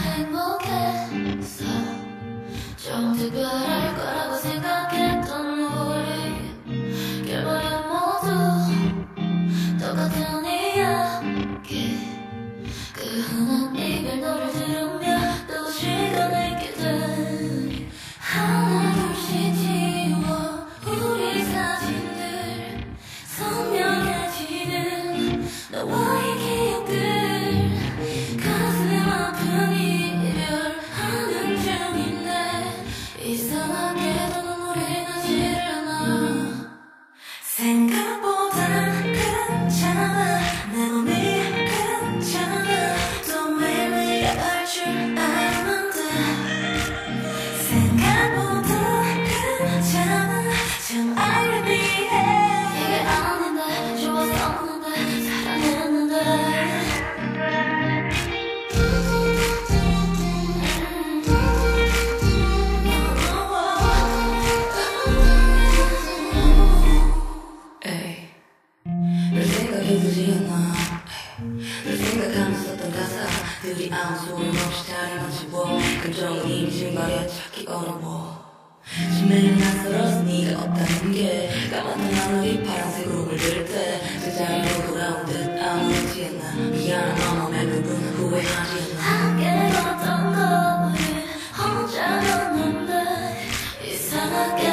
행복했어. 좀 특별할 거라고 생각했던 우리 결말은 모두 똑같은 이야기. 그 흔한 생 해보지 않아 널 생각하며 썼던 가사들이 아무 소용 없이 자리만 지워. 감정은 이미 증발해 찾기 어려워. 지매를 낯설어서 네가 없다는 게 까맣던 하늘이 파란색으로 물들 때 제자리로 돌아온 듯 아무렇지 않아 미안한 마음의 부분 후회하지 않아. 함께 걷던 거리 혼자 걷는데 이상하게